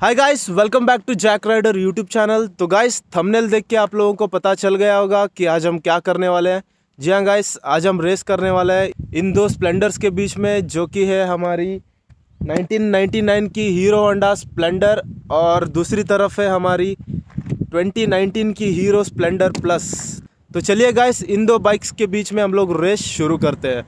Hi guys welcome back to Jack Rider YouTube channel तो guys thumbnail देख के आप लोगों को पता चल गया होगा कि आज हम क्या करने वाले हैं। जी हाँ गाइस आज हम रेस करने वाले हैं इन दो स्प्लेंडर्स के बीच में, जो कि है हमारी 1999 की हीरो होंडा स्प्लेंडर और दूसरी तरफ़ है हमारी 2019 की हीरो स्प्लेंडर प्लस तो चलिए गाइस इन दो बाइक्स के बीच में हम लोग रेस शुरू करते हैं।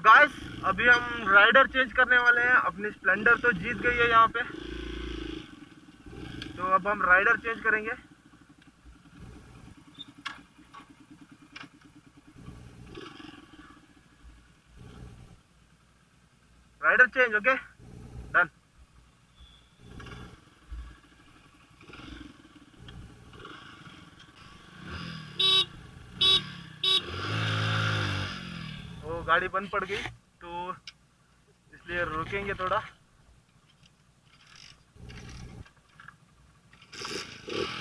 तो गाइस अभी हम राइडर चेंज करने वाले हैं। अपनी स्प्लेंडर तो जीत गई है यहाँ पे। तो अब हम राइडर चेंज करेंगे। राइडर चेंज ओके डन गाड़ी बंद पड़ गई तो इसलिए रुकेंगे थोड़ा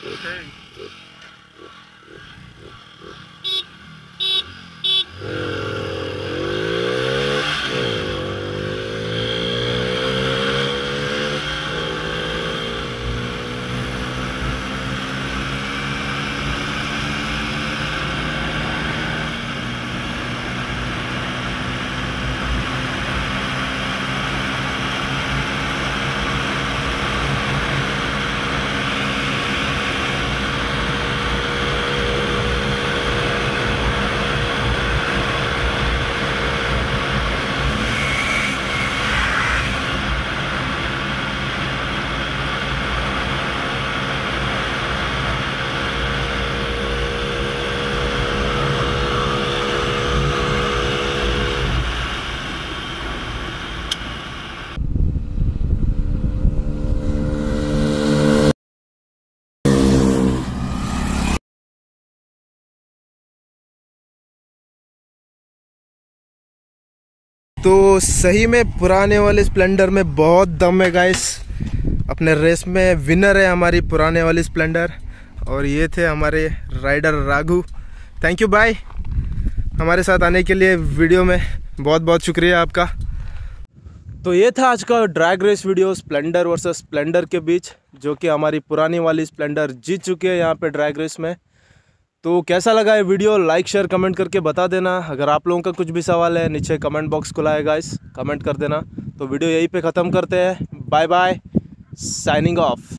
Okay. तो सही में पुराने वाले स्प्लेंडर में बहुत दम है गाइस अपने रेस में विनर है हमारी पुराने वाली स्प्लेंडर। और ये थे हमारे rider Raghu. Thank you bye हमारे साथ आने के लिए वीडियो में बहुत बहुत शुक्रिया आपका। तो ये था आज का drag race video Splendor versus Splendor के बीच, जो कि हमारी पुरानी वाली स्प्लेंडर जीत चुकी है यहाँ पे ड्रैग रेस में। तो कैसा लगा ये वीडियो? लाइक शेयर कमेंट करके बता देना। अगर आप लोगों का कुछ भी सवाल है, नीचे कमेंट बॉक्स खुला है गाइस कमेंट कर देना। तो वीडियो यहीं पे ख़त्म करते हैं। Bye bye signing of